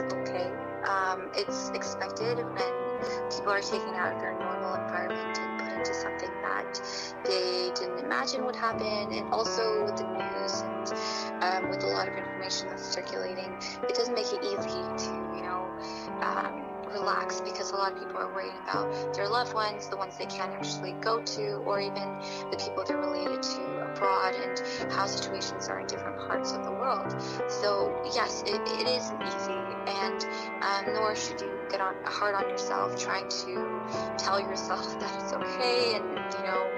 okay. Um, it's expected when people are taken out of their normal environment and put into something that they didn't imagine would happen. And also with the news and um, with a lot of information that's circulating, it doesn't make it easy to, you know, um, relax because a lot of people are worried about their loved ones, the ones they can't actually go to, or even the people they're related to abroad and how situations are in different parts of the world. So, yes, it, it isn't easy, and um, nor should you get on, hard on yourself trying to tell yourself that it's okay and, you know,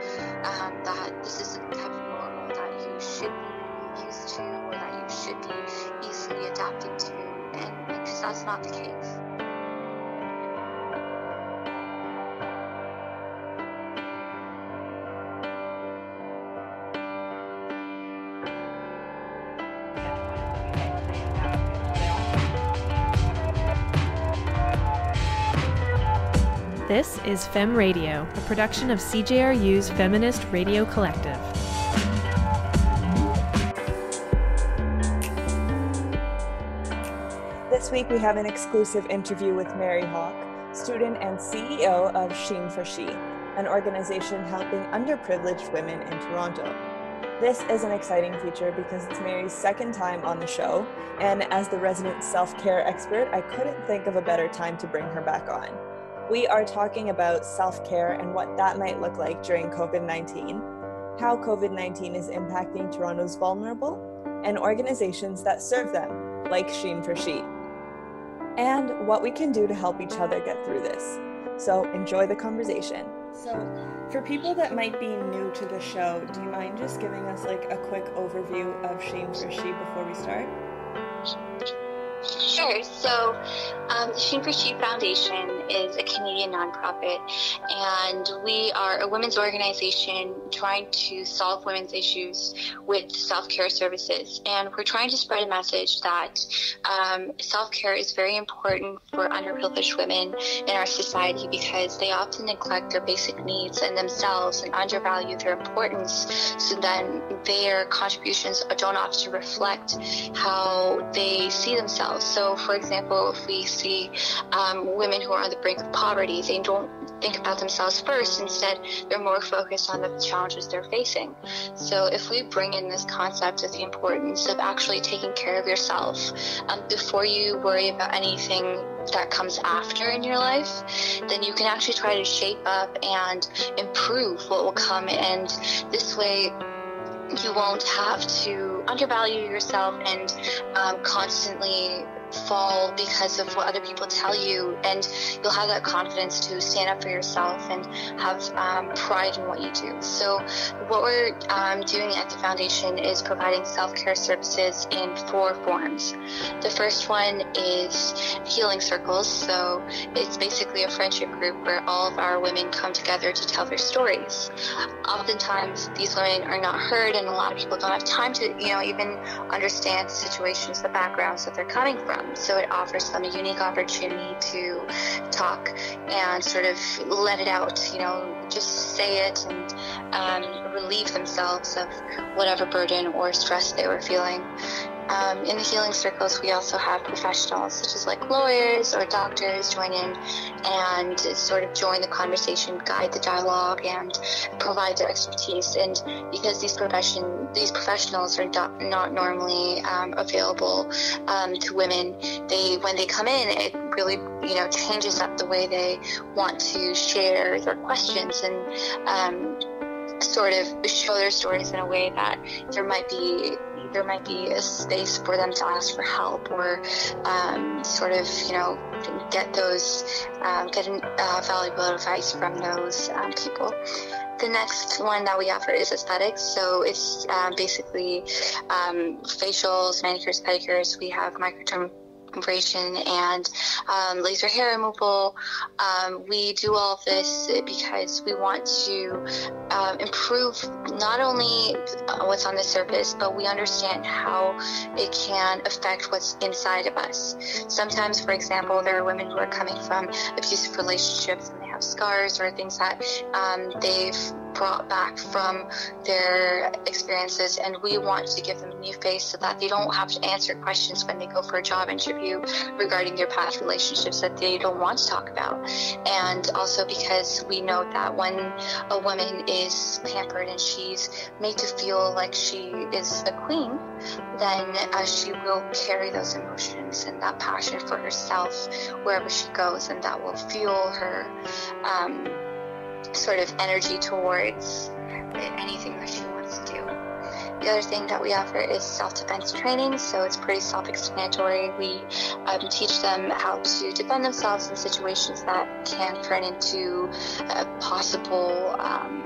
um, that this isn't a type of normal that you should be used to or that you should be easily adapted to, and because that's not the case. This is Fem Radio, a production of CJRU's Feminist Radio Collective. This week we have an exclusive interview with Mary Hawk, student and CEO of Sheen for She, an organization helping underprivileged women in Toronto. This is an exciting feature because it's Mary's second time on the show, and as the resident self care expert, I couldn't think of a better time to bring her back on. We are talking about self care and what that might look like during COVID 19, how COVID 19 is impacting Toronto's vulnerable, and organizations that serve them, like Sheen for She, and what we can do to help each other get through this. So enjoy the conversation. So, for people that might be new to the show, do you mind just giving us like a quick overview of Sheen for She before we start? Sure. So, um, the Sheen for She Foundation is a Canadian nonprofit, and we are a women's organization trying to solve women's issues with self care services. And we're trying to spread a message that um, self care is very important for underprivileged women in our society because they often neglect their basic needs and themselves and undervalue their importance. So then their contributions don't often reflect how they see themselves. So, for example, if we see um, women who are on the brink of poverty, they don't think about themselves first. Instead, they're more focused on the challenges they're facing. So, if we bring in this concept of the importance of actually taking care of yourself um, before you worry about anything that comes after in your life, then you can actually try to shape up and improve what will come. And this way, you won't have to undervalue yourself and um, constantly fall because of what other people tell you and you'll have that confidence to stand up for yourself and have um, pride in what you do. So what we're um, doing at the foundation is providing self-care services in four forms. The first one is healing circles. So it's basically a friendship group where all of our women come together to tell their stories. Oftentimes these women are not heard and a lot of people don't have time to you know even understand the situations the backgrounds that they're coming from um, so it offers them a unique opportunity to talk and sort of let it out, you know, just say it and um, relieve themselves of whatever burden or stress they were feeling. Um, in the healing circles, we also have professionals such as like lawyers or doctors join in and sort of join the conversation, guide the dialogue, and provide their expertise. And because these profession these professionals are not, not normally um, available um, to women, they when they come in, it really you know changes up the way they want to share their questions and um, sort of show their stories in a way that there might be there might be a space for them to ask for help or um, sort of, you know, get those, um, get uh, valuable advice from those um, people. The next one that we offer is aesthetics. So it's um, basically um, facials, manicures, pedicures. We have and um, laser hair removal. Um, we do all this because we want to um, improve not only what's on the surface, but we understand how it can affect what's inside of us. Sometimes, for example, there are women who are coming from abusive relationships and they have scars or things that um, they've brought back from their experiences and we want to give them a new face so that they don't have to answer questions when they go for a job interview regarding their past relationships that they don't want to talk about. And also because we know that when a woman is pampered and she's made to feel like she is a queen then uh, she will carry those emotions and that passion for herself wherever she goes and that will fuel her um, sort of energy towards anything that she wants to do. The other thing that we offer is self-defense training, so it's pretty self-explanatory. We um, teach them how to defend themselves in situations that can turn into a possible um,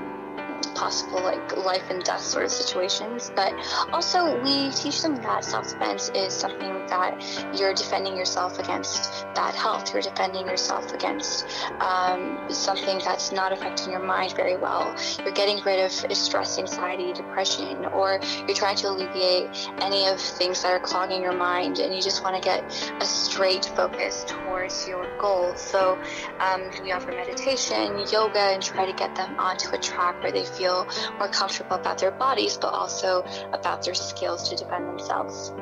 possible like life and death sort of situations. But also, we teach them that self defense is something that you're defending yourself against bad health. You're defending yourself against um, something that's not affecting your mind very well. You're getting rid of stress, anxiety, depression, or you're trying to alleviate any of things that are clogging your mind, and you just want to get a straight focus towards your goal. So um, we offer meditation, yoga, and try to get them onto a track where they feel more comfortable about their bodies, but also about their skills to defend themselves.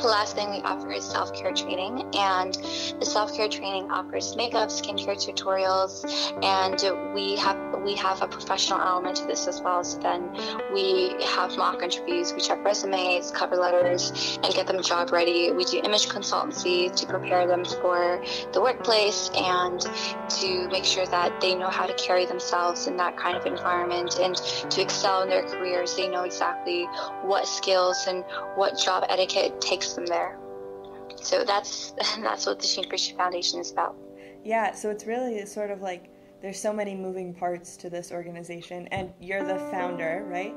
The last thing we offer is self care training, and the self care training offers makeup, skincare tutorials, and we have we have a professional element to this as well. So then we have mock interviews, we check resumes, cover letters, and get them job ready. We do image consultancy to prepare them for the workplace and to make sure that they know how to carry themselves in that kind of environment and to excel in their careers. They know exactly what skills and what job etiquette takes them there. So that's that's what the Sheen She Foundation is about. Yeah, so it's really sort of like there's so many moving parts to this organization, and you're the founder, right?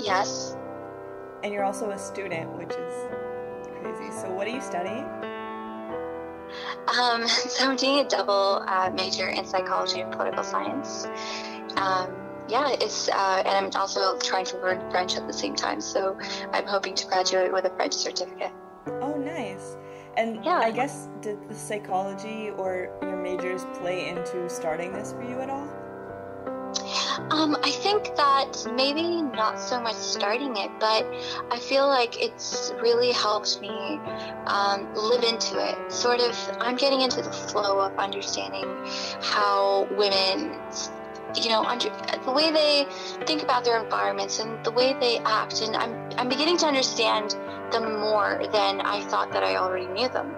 Yes. And you're also a student, which is crazy. So, what are you studying? Um, so, I'm doing a double uh, major in psychology and political science. Um, yeah, it's uh, and I'm also trying to learn French at the same time. So, I'm hoping to graduate with a French certificate. Oh, nice. And yeah. I guess did the psychology or your majors play into starting this for you at all? Um, I think that maybe not so much starting it, but I feel like it's really helped me um, live into it. Sort of, I'm getting into the flow of understanding how women you know, under, the way they think about their environments and the way they act. And I'm, I'm beginning to understand them more than I thought that I already knew them.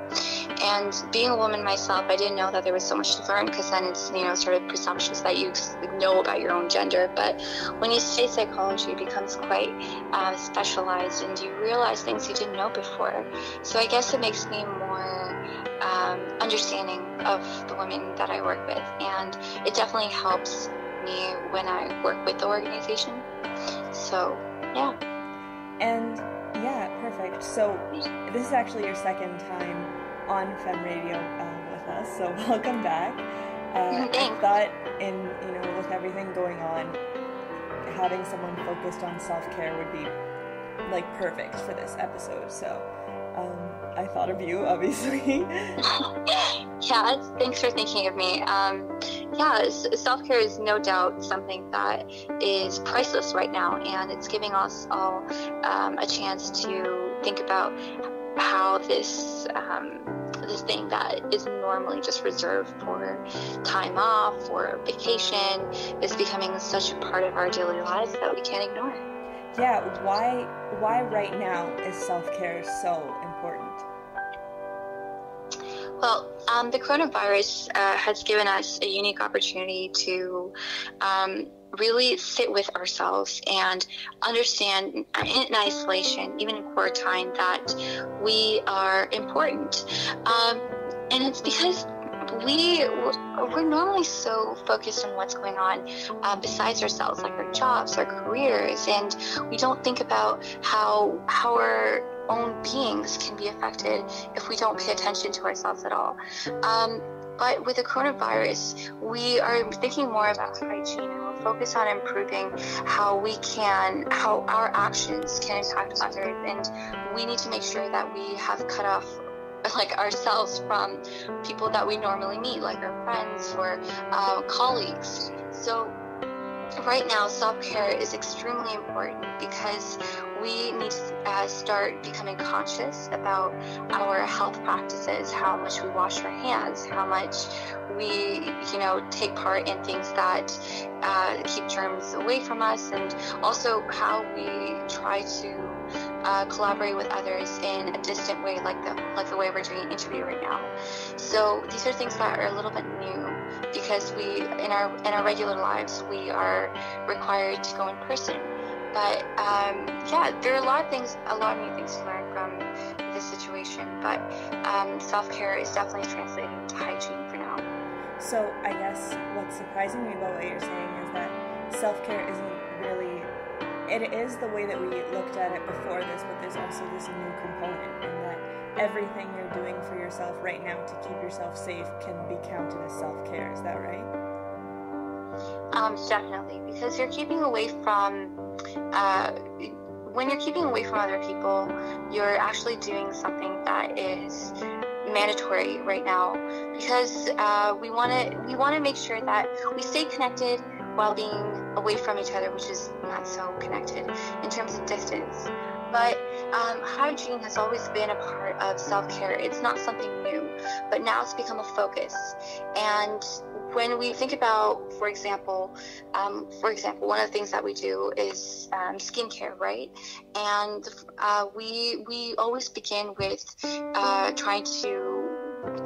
And being a woman myself, I didn't know that there was so much to learn because then it's, you know, sort of presumptions that you know about your own gender. But when you study psychology, it becomes quite uh, specialized and you realize things you didn't know before. So I guess it makes me more um, understanding of the women that I work with. And it definitely helps me when I work with the organization. So, yeah. And yeah, perfect. So this is actually your second time on Fem Radio uh, with us, so welcome back. Uh, I thought, in you know, with everything going on, having someone focused on self care would be like perfect for this episode. So um, I thought of you, obviously. yeah, thanks for thinking of me. Um, yeah, self care is no doubt something that is priceless right now, and it's giving us all um, a chance to think about how this um, this thing that is normally just reserved for time off or vacation is becoming such a part of our daily lives that we can't ignore. Yeah, why why right now is self care so important? Well, um, the coronavirus uh, has given us a unique opportunity to um, really sit with ourselves and understand in isolation, even in quarantine, that we are important. Um, and it's because we we're normally so focused on what's going on um, besides ourselves, like our jobs, our careers, and we don't think about how how our own beings can be affected if we don't pay attention to ourselves at all. Um, but with the coronavirus, we are thinking more about hygiene and we're focused on improving how we can, how our actions can impact others. And we need to make sure that we have cut off like ourselves from people that we normally meet, like our friends or uh, colleagues. So right now, self care is extremely important because we need to uh, start becoming conscious about our health practices, how much we wash our hands, how much we, you know, take part in things that uh, keep germs away from us, and also how we try to uh, collaborate with others in a distant way, like the like the way we're doing an interview right now. So these are things that are a little bit new because we in our in our regular lives we are required to go in person. But um, yeah, there are a lot of things, a lot of new things to learn from this situation. But um, self care is definitely translating to hygiene for now. So I guess what's surprising me about what you're saying is that self care isn't really. It is the way that we looked at it before this, but there's also this new component, and that everything you're doing for yourself right now to keep yourself safe can be counted as self care. Is that right? Um, definitely, because you're keeping away from. Uh, when you're keeping away from other people, you're actually doing something that is mandatory right now because uh, we want to we want to make sure that we stay connected while being away from each other, which is not so connected in terms of distance. But um, hygiene has always been a part of self care. It's not something new, but now it's become a focus. And when we think about, for example, um, for example, one of the things that we do is um, skincare, right? And uh, we we always begin with uh, trying to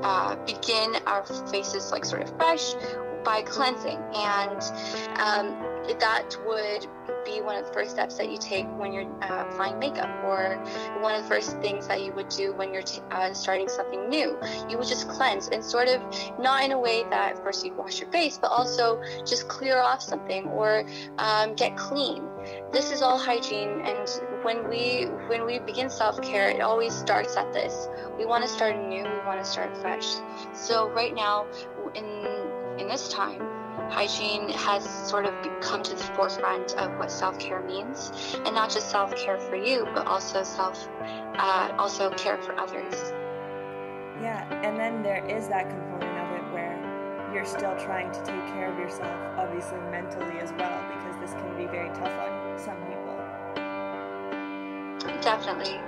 uh, begin our faces like sort of fresh by cleansing, and um, that would be one of the first steps that you take when you're uh, applying makeup, or one of the first things that you would do when you're t- uh, starting something new. You would just cleanse and sort of not in a way that first you wash your face, but also just clear off something or um, get clean. This is all hygiene, and when we when we begin self care, it always starts at this. We want to start new. We want to start fresh. So right now, in in this time hygiene has sort of come to the forefront of what self-care means. And not just self-care for you but also self uh, also care for others. Yeah and then there is that component of it where you're still trying to take care of yourself obviously mentally as well because this can be very tough on some people. Definitely.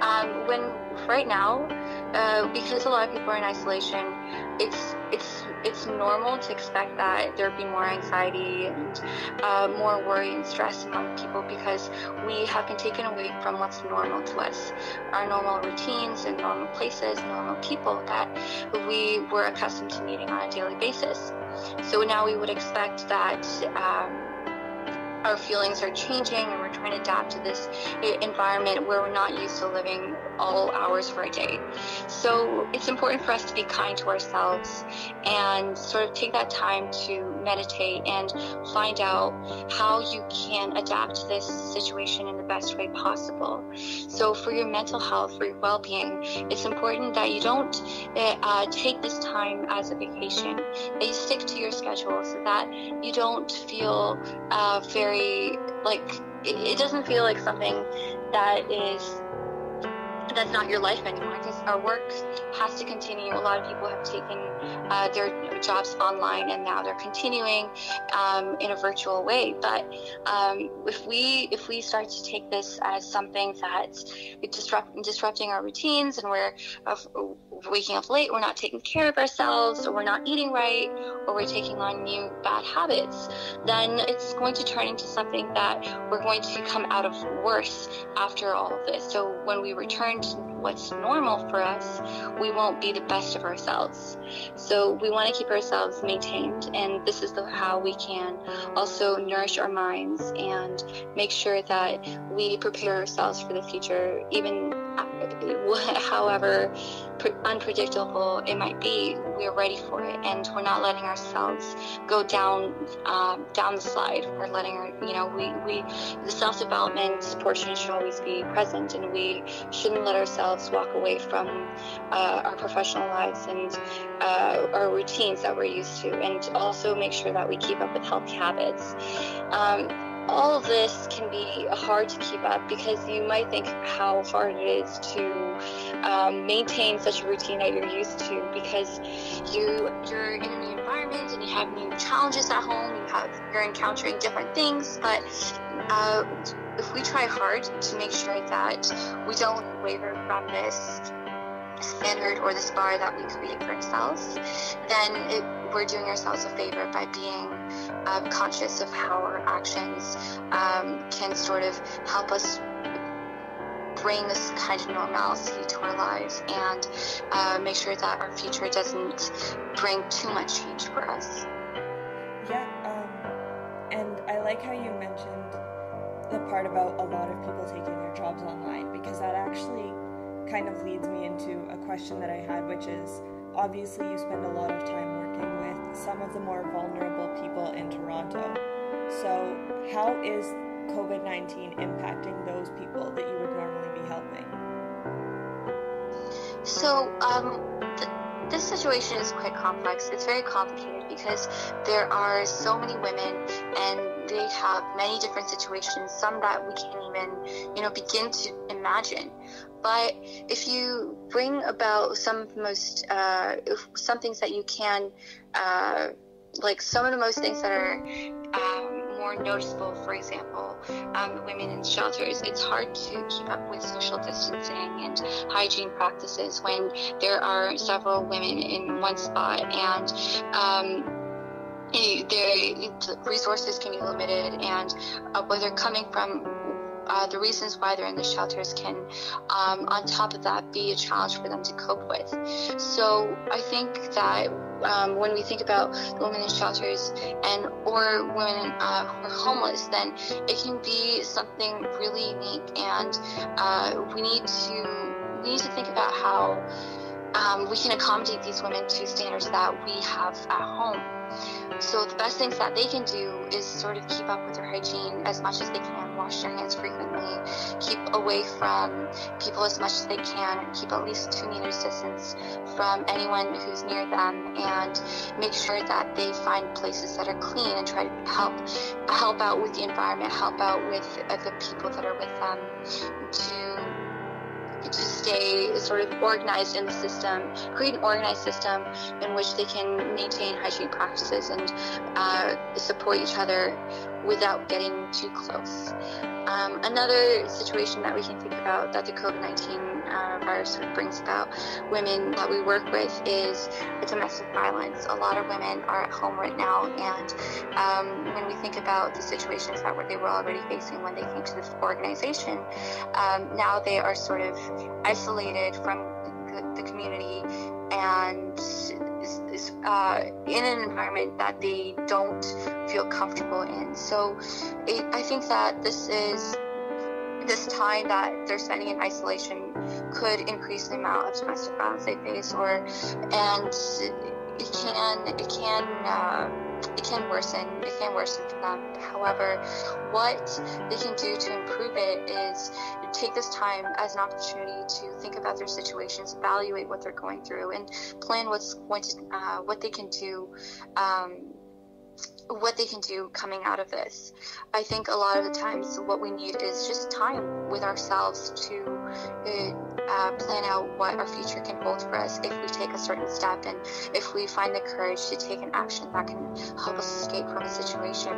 Um, when right now uh, because a lot of people are in isolation it's it's it's normal to expect that there'd be more anxiety and uh, more worry and stress among people because we have been taken away from what's normal to us, our normal routines and normal places, normal people that we were accustomed to meeting on a daily basis. So now we would expect that. Um, our feelings are changing and we're trying to adapt to this environment where we're not used to living all hours of our day. So it's important for us to be kind to ourselves and sort of take that time to meditate and find out how you can adapt to this situation in the best way possible. So for your mental health, for your well-being, it's important that you don't uh, take this time as a vacation, that you stick to your schedule so that you don't feel uh, very very like it, it doesn't feel like something that is that's not your life anymore because our work has to continue. A lot of people have taken uh, their jobs online and now they're continuing um, in a virtual way. But um, if we if we start to take this as something that's disrupt, disrupting our routines and we're uh, waking up late, we're not taking care of ourselves, or we're not eating right, or we're taking on new bad habits, then it's going to turn into something that we're going to come out of worse after all of this. So when we return what's normal for us, we won't be the best of ourselves. So we want to keep ourselves maintained, and this is the, how we can also nourish our minds and make sure that we prepare ourselves for the future, even however unpredictable it might be, we're ready for it, and we're not letting ourselves go down um, down the slide. We're letting our, you know, we, we the self development portion should always be present, and we shouldn't let ourselves walk away from uh, our professional lives and uh, our routines that we're used to, and also make sure that we keep up with healthy habits. Um, all of this can be hard to keep up because you might think how hard it is to um, maintain such a routine that you're used to because you you're in a new environment and you have new challenges at home. You have you're encountering different things, but uh, if we try hard to make sure that we don't waver from this standard or this bar that we create for ourselves, then it, we're doing ourselves a favor by being um, conscious of how our actions um, can sort of help us bring this kind of normalcy to our lives and uh, make sure that our future doesn't bring too much change for us. Yeah, um, and I like how you mentioned the part about a lot of people taking their jobs online because that actually kind of leads me into a question that I had, which is obviously you spend a lot of time working with some of the more vulnerable people in Toronto. So, how is COVID 19 impacting those people that you would normally be helping? So, um, th- this situation is quite complex. It's very complicated because there are so many women and they have many different situations, some that we can't even, you know, begin to imagine. But if you bring about some of the most, uh, some things that you can, uh, like some of the most things that are um, more noticeable, for example, um, women in shelters, it's hard to keep up with social distancing and hygiene practices when there are several women in one spot and um, the resources can be limited and uh, where they're coming from uh, the reasons why they're in the shelters can, um, on top of that, be a challenge for them to cope with. So I think that um, when we think about women in shelters and or women uh, who are homeless, then it can be something really unique, and uh, we need to we need to think about how um, we can accommodate these women to standards that we have at home. So the best things that they can do is sort of keep up with their hygiene as much as they can, wash their hands frequently, keep away from people as much as they can, keep at least two meters distance from anyone who's near them, and make sure that they find places that are clean and try to help help out with the environment, help out with uh, the people that are with them to to stay sort of organized in the system, create an organized system in which they can maintain hygiene practices and uh, support each other without getting too close. Um, another situation that we can think about that the COVID 19 uh, virus sort of brings about women that we work with is domestic violence. A lot of women are at home right now, and um, when we think about the situations that they were already facing when they came to this organization, um, now they are sort of isolated from the, the community and uh, in an environment that they don't feel comfortable in. So it, I think that this is this time that they're spending in isolation could increase the amount of domestic violence they face, or and it can it can. Uh, it can worsen. It can worsen for them. However, what they can do to improve it is take this time as an opportunity to think about their situations, evaluate what they're going through, and plan what's going to, uh, what they can do. Um, what they can do coming out of this. I think a lot of the times what we need is just time with ourselves to uh, plan out what our future can hold for us if we take a certain step and if we find the courage to take an action that can help us escape from a situation.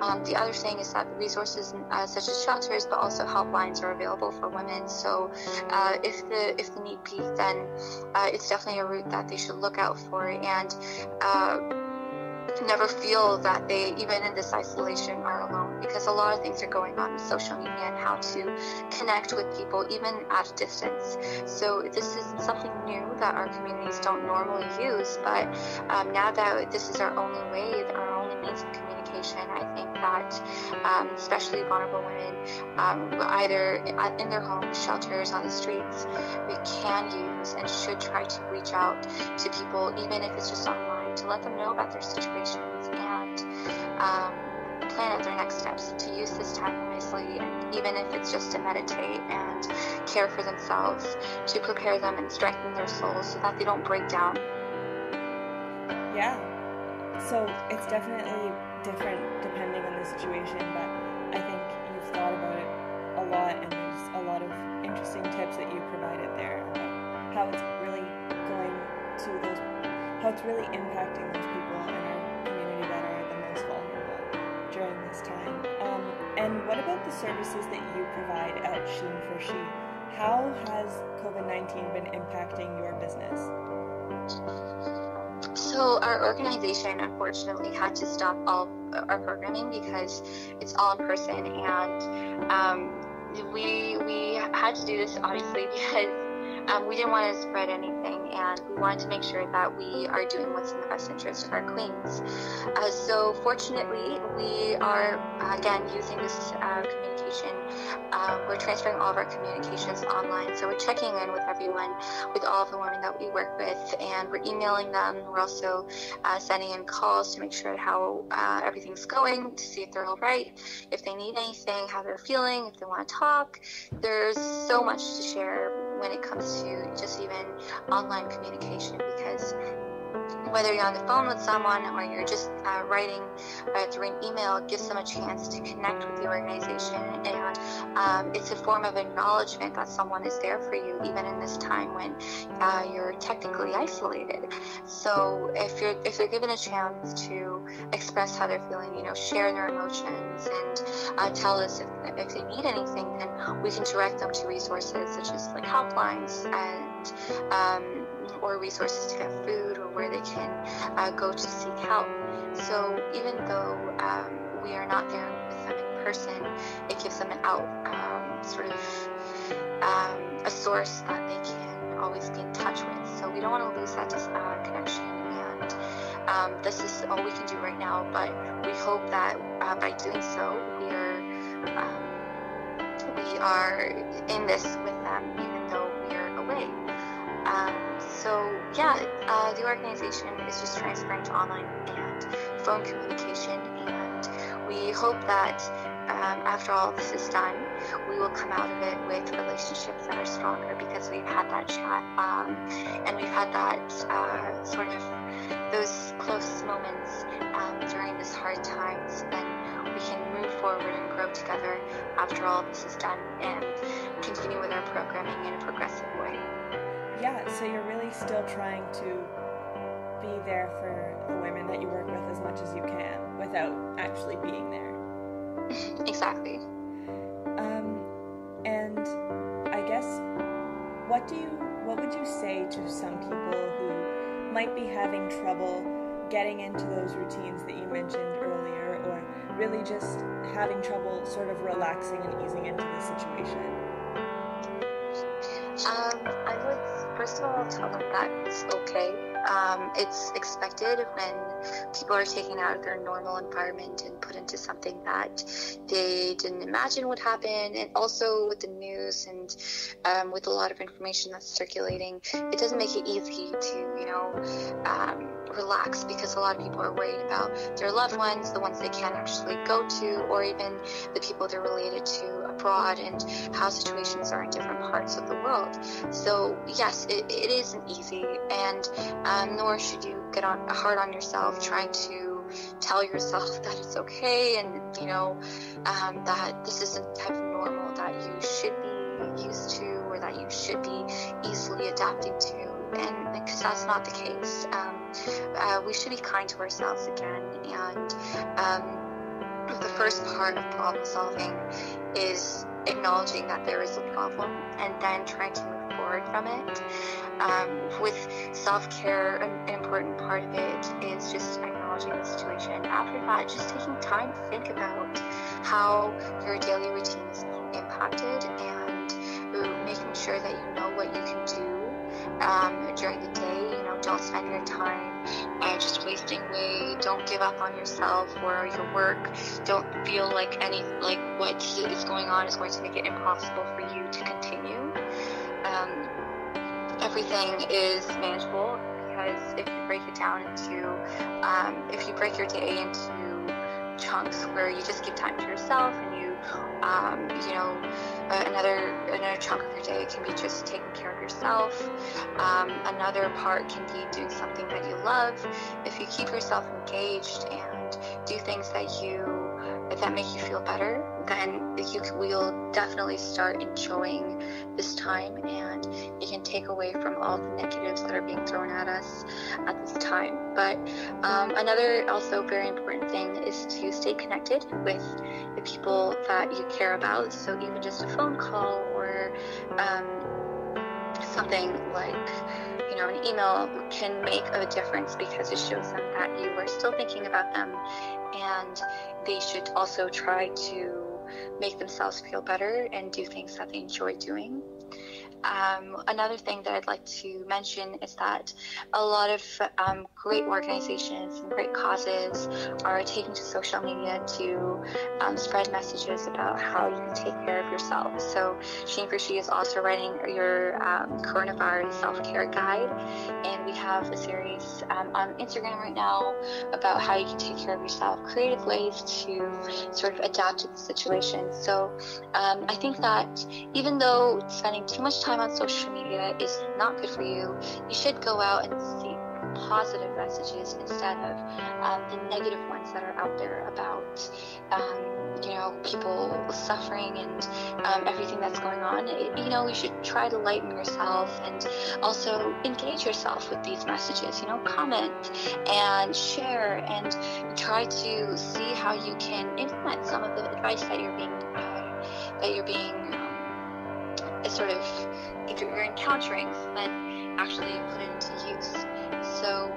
Um, the other thing is that resources uh, such as shelters, but also helplines, are available for women. So uh, if the if the need be, then uh, it's definitely a route that they should look out for and uh, never feel that they, even in this isolation, are alone because a lot of things are going on with social media and how to connect with people even at a distance. So this is something new that our communities don't normally use, but um, now that this is our only way, our only means of communication, I think that um, especially vulnerable women, um, either in their homes, shelters, on the streets, we can use and should try to reach out to people, even if it's just online to let them know about their situations and um, plan out their next steps to use this time wisely, even if it's just to meditate and care for themselves, to prepare them and strengthen their souls so that they don't break down. Yeah. So it's definitely different depending on the situation, but I think you've thought about it a lot, and it's really impacting those people in our community that are the most vulnerable during this time. Um, and what about the services that you provide at Sheen for She? How has COVID 19 been impacting your business? So, our organization unfortunately had to stop all our programming because it's all in person, and um, we we had to do this obviously because um, we didn't want to spread anything, and we wanted to make sure that we are doing what's in the best interest of our queens. Uh, so, fortunately, we are uh, again using this uh, communication. Uh, we're transferring all of our communications online, so we're checking in with everyone, with all of the women that we work with, and we're emailing them. We're also uh, sending in calls to make sure how uh, everything's going, to see if they're all right, if they need anything, how they're feeling, if they want to talk. There's so much to share when it comes to just even online communication because whether you're on the phone with someone or you're just uh, writing uh, through an email, it gives them a chance to connect with the organization. And um, it's a form of acknowledgement that someone is there for you, even in this time when uh, you're technically isolated. So if you're if they're given a chance to express how they're feeling, you know, share their emotions and uh, tell us if, if they need anything, then we can direct them to resources such as like helplines and um, or resources to get food or where they can uh, go to seek help. So even though um, we are not there with them in person, it gives them an out, um, sort of um, a source that they can always be in touch with. So we don't want to lose that uh, connection. And um, this is all we can do right now. But we hope that uh, by doing so, we are um, we are in this with them, even though we are away. Um, so yeah, uh, the organization is just transferring to online and phone communication, and we hope that um, after all this is done, we will come out of it with relationships that are stronger because we've had that chat um, and we've had that uh, sort of those close moments um, during this hard times. Then we can move forward and grow together after all this is done and continue with our programming in a progressive way yeah, so you're really still trying to be there for the women that you work with as much as you can without actually being there. Exactly. Um, and I guess, what do you, what would you say to some people who might be having trouble getting into those routines that you mentioned earlier, or really just having trouble sort of relaxing and easing into the situation? Um, first of all tell them that it's okay. Um, it's expected when people are taken out of their normal environment and put into something that they didn't imagine would happen. And also with the news and um, with a lot of information that's circulating, it doesn't make it easy to, you know, um, relax because a lot of people are worried about their loved ones, the ones they can't actually go to, or even the people they're related to abroad and how situations are in different parts of the world. So, yes, it, it isn't easy, and um, nor should you get on, hard on yourself trying to tell yourself that it's okay and, you know, um, that this isn't the type of normal that you should be used to or that you should be easily adapting to and because that's not the case. Um, uh, we should be kind to ourselves again, and um, the first part of problem solving is acknowledging that there is a problem and then trying to move forward from it. Um, with self care, an important part of it is just acknowledging the situation. After that, just taking time to think about how your daily routine is impacted and making sure that you know what you can do um, during the day. You know, don't spend your time uh, just wasting away. Don't give up on yourself or your work. Don't feel like any like what is going on is going to make it impossible for you to continue. Um, everything is manageable because if you break it down into, um, if you break your day into chunks where you just give time to yourself and you, um, you know, uh, another another chunk of your day can be just taking care of yourself. Um, another part can be doing something that you love. If you keep yourself engaged and do things that you if that makes you feel better, then you will definitely start enjoying this time and it can take away from all the negatives that are being thrown at us at this time. But um, another also very important thing is to stay connected with the people that you care about. So even just a phone call or um, something like you know, an email can make a difference because it shows them that you are still thinking about them and they should also try to make themselves feel better and do things that they enjoy doing. Um, another thing that I'd like to mention is that a lot of um, great organizations and great causes are taking to social media to um, spread messages about how you can take care of yourself. So for She is also writing your um, coronavirus self-care guide, and we have a series um, on Instagram right now about how you can take care of yourself, creative ways to sort of adapt to the situation. So um, I think that even though spending too much time time on social media is not good for you, you should go out and see positive messages instead of um, the negative ones that are out there about, um, you know, people suffering and um, everything that's going on. It, you know, you should try to lighten yourself and also engage yourself with these messages. You know, comment and share and try to see how you can implement some of the advice that you're being uh, that you're being um, sort of if you're encountering, then actually put it into use. So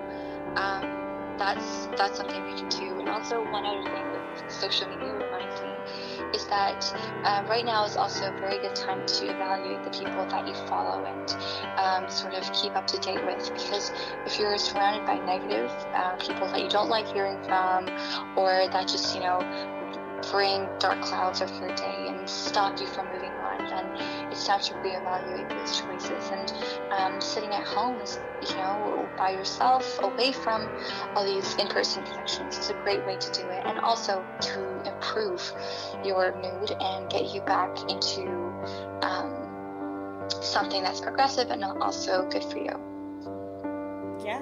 um, that's that's something we can do. And also one other thing that social media reminds me is that uh, right now is also a very good time to evaluate the people that you follow and um, sort of keep up to date with. Because if you're surrounded by negative uh, people that you don't like hearing from, or that just you know bring dark clouds over your day and stop you from moving on, then it's time to reevaluate those choices. And um, sitting at home is, you know, by yourself, away from all these in-person connections is a great way to do it, and also to improve your mood and get you back into um, something that's progressive and also good for you. Yeah,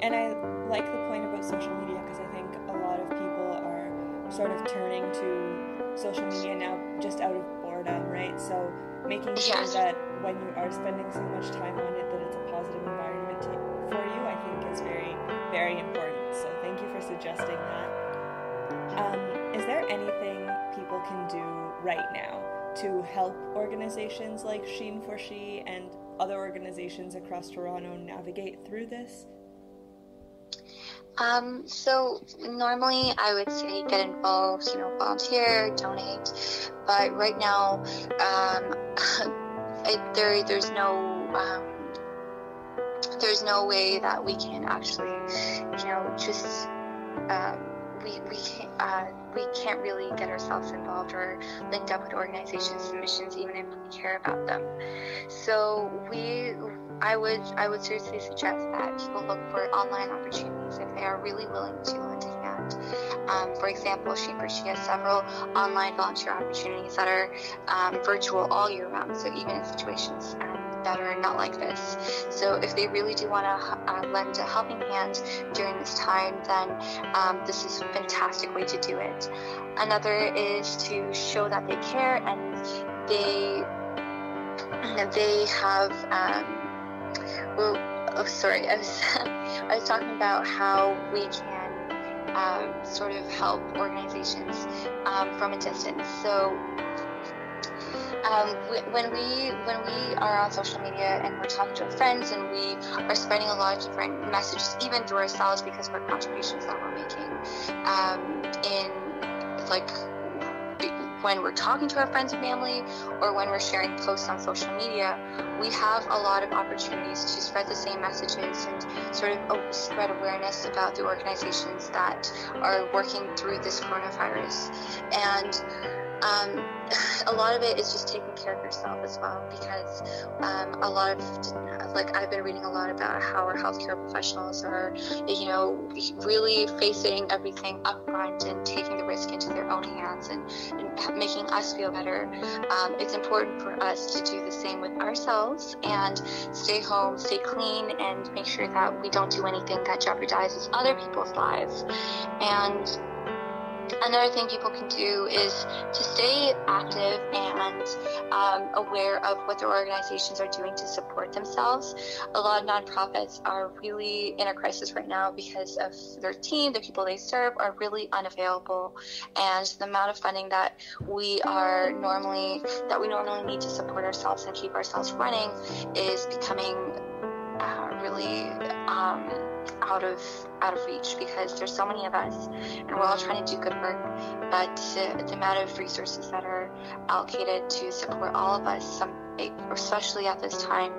and I like the point about social media because I think a lot of people are sort of turning to social media now just out of boredom, right? So making sure yes. that when you are spending so much time on it that it's a positive environment to, for you i think is very very important. So thank you for suggesting that. Um, is there anything people can do right now to help organizations like sheen for she and other organizations across toronto navigate through this um, so normally I would say get involved, you know, volunteer, donate, but right now um, there there's no um, there's no way that we can actually, you know, just um, we we can't uh, we can't really get ourselves involved or linked up with organizations and missions even if we care about them. So we I would I would seriously suggest that people look for online opportunities if they are really willing to lend a hand. Um, for example, Sheen She has several online volunteer opportunities that are um, virtual all year round. So even in situations um, that are not like this. So if they really do want to uh, lend a helping hand during this time, then um, this is a fantastic way to do it. Another is to show that they care and they they have um, well, oh, sorry, I was, I was talking about how we can um, sort of help organizations um, from a distance. So um, when we when we are on social media and we're talking to our friends and we are spreading a lot of different messages, even through ourselves because of our contributions that we're making um, in like when we're talking to our friends and family or when we're sharing posts on social media, we have a lot of opportunities to spread the same messages and sort of spread awareness about the organizations that are working through this coronavirus. And um, a lot of it is just taking care of yourself as well because um, a lot of like I've been reading a lot about how our healthcare professionals are you know really facing everything up front and taking the risk into their own hands and, and making us feel better. Um, it's important for us to do the same with ourselves and stay home, stay clean, and make sure that we don't do anything that jeopardizes other people's lives. And Another thing people can do is to stay active and um, aware of what their organizations are doing to support themselves. A lot of nonprofits are really in a crisis right now because of their team, the people they serve are really unavailable, and the amount of funding that we are normally that we normally need to support ourselves and keep ourselves running is becoming uh, really. Um, out of out of reach because there's so many of us and we're all trying to do good work but the amount of resources that are allocated to support all of us some, especially at this time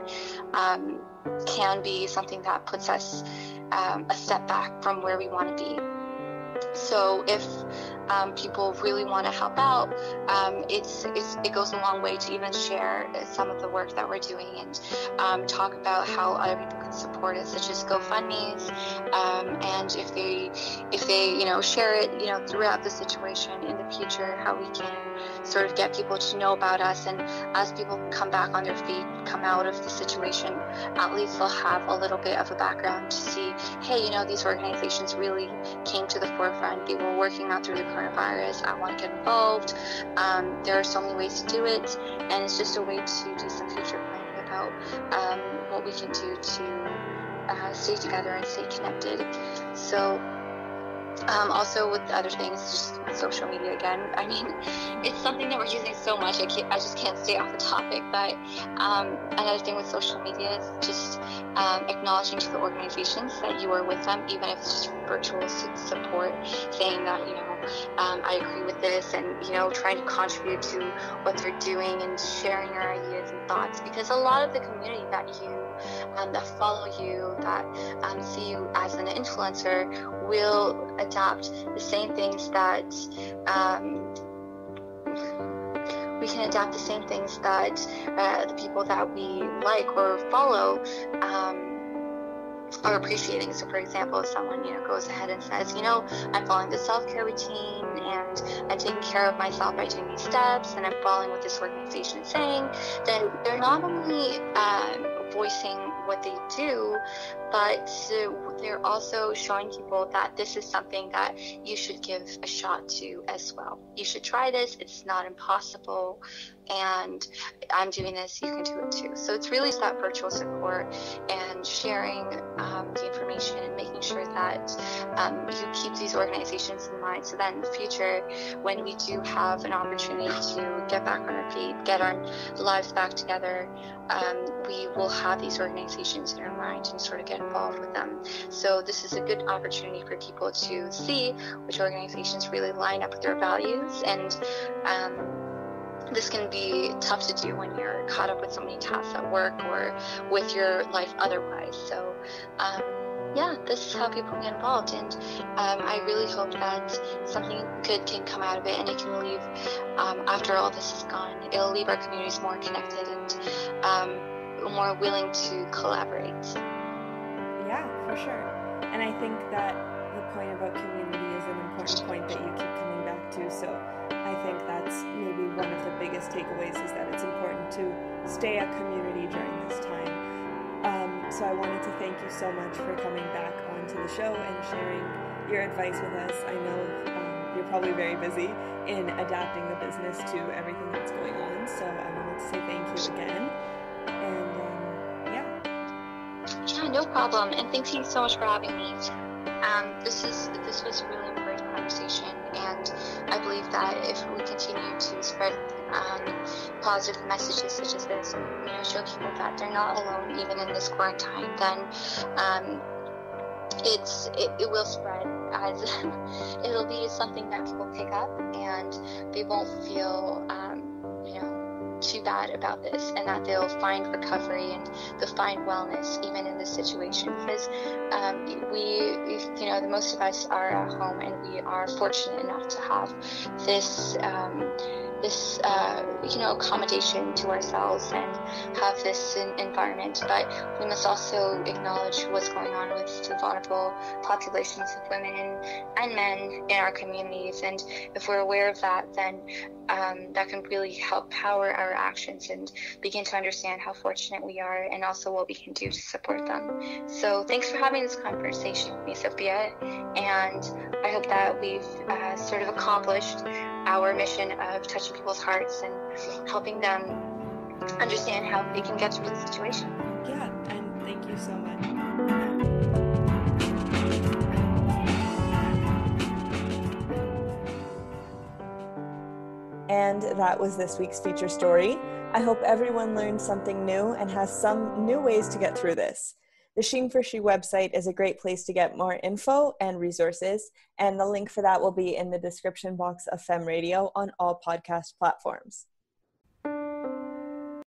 um, can be something that puts us um, a step back from where we want to be so if um, people really want to help out, um, it's, it's, it goes a long way to even share some of the work that we're doing and um, talk about how other people can support us, such as GoFundmes. Um, and if they if they you know share it you know throughout the situation in the future, how we can sort of get people to know about us, and as people come back on their feet, come out of the situation, at least they'll have a little bit of a background to see, hey, you know, these organizations really came to the forefront. They were working out through the coronavirus. I want to get involved. Um, there are so many ways to do it, and it's just a way to do some future planning about um, what we can do to uh, stay together and stay connected. So um, also with other things, just social media again. I mean, it's something that we're using so much. I I just can't stay off the topic. But um, another thing with social media is just um, acknowledging to the organizations that you are with them, even if it's just virtual support, saying that you know um, I agree with this, and you know trying to contribute to what they're doing and sharing your ideas thoughts. Because a lot of the community that you um, that follow you, that um, see you as an influencer, will adopt the same things that um, we can adapt the same things that uh, the people that we like or follow um, are appreciating. So, for example, if someone you know goes ahead and says, you know, I'm following the self-care routine and I'm taking care of myself by doing these steps, and I'm following what this organization is saying, then they're not only um, voicing what they do, but they're also showing people that this is something that you should give a shot to as well. You should try this. It's not impossible and I'm doing this, you can do it too. So it's really that virtual support and sharing um, the information and making sure that um, you keep these organizations in mind so that in the future, when we do have an opportunity to get back on our feet, get our lives back together, um, we will have these organizations in our mind and sort of get involved with them. So this is a good opportunity for people to see which organizations really line up with their values and um, this can be tough to do when you're caught up with so many tasks at work or with your life otherwise. So, um, yeah, this is how people get involved, and um, I really hope that something good can come out of it, and it can leave um, after all this is gone. It'll leave our communities more connected and um, more willing to collaborate. Yeah, for sure. And I think that the point about community is an important point that you keep coming back to. So I think that's maybe one of the biggest takeaways is that it's important to stay a community during this time. So I wanted to thank you so much for coming back onto the show and sharing your advice with us. I know um, you're probably very busy in adapting the business to everything that's going on, so I wanted to say thank you again. And um, yeah. Yeah, no problem. And thank you so much for having me. Um, this is this was really important conversation and I believe that if we continue to spread um, positive messages such as this, you know, show people that they're not alone even in this quarantine, then um, it's it, it, will spread. As it'll be something that people pick up and they won't feel um, too bad about this and that they'll find recovery and they'll find wellness even in this situation because um, we you know the most of us are at home and we are fortunate enough to have this um, this uh, you know accommodation to ourselves and have this environment. But we must also acknowledge what's going on with the vulnerable populations of women and men in our communities. And if we're aware of that then um, that can really help power our actions and begin to understand how fortunate we are and also what we can do to support them. So thanks for having this conversation with me, Sophia. And I hope that we've uh, sort of accomplished our mission of touching people's hearts and helping them understand how they can get through the situation. Yeah, and thank you so much. And that was this week's feature story. I hope everyone learned something new and has some new ways to get through this. The Sheen for She website is a great place to get more info and resources, and the link for that will be in the description box of Fem Radio on all podcast platforms.